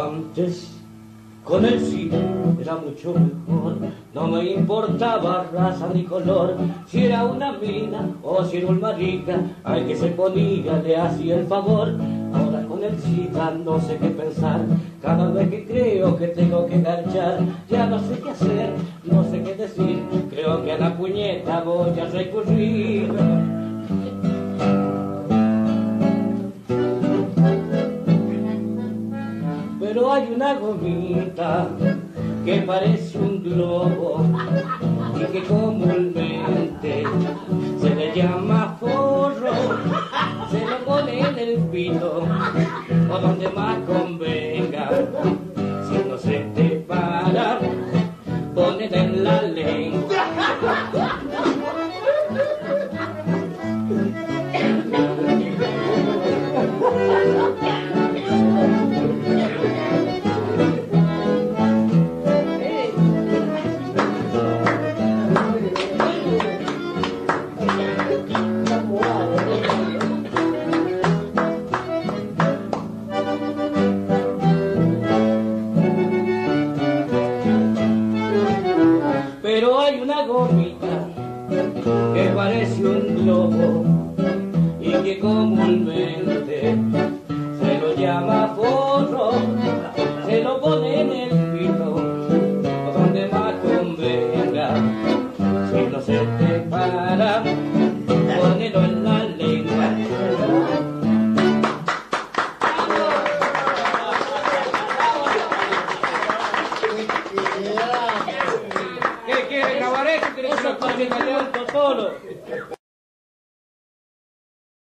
I just con el sí era mucho mejor, no me importaba raza ni color, si era una mina o si era un marica, al que se ponía le hacía el favor. Ahora con el SIDA no sé qué pensar, cada vez que creo que tengo que garchar, ya no sé qué hacer, no sé qué decir, creo que a la puñeta voy a recurrir. Pero hay una gomita que parece un globo y que comúnmente se le llama forro, se lo pone en el pito o donde más convenga. Si no se te para, ponete en la lengua. Que parece un globo y que comúnmente Paredes, que eres una paqueta de alto.